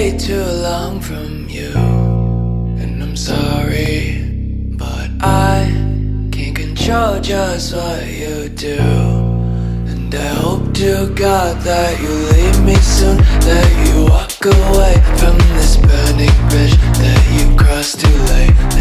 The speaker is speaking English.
way too long from you. And I'm sorry, but I can't control just what you do. And I hope to God that you leave me soon, that you walk away from this burning bridge that you crossed too late.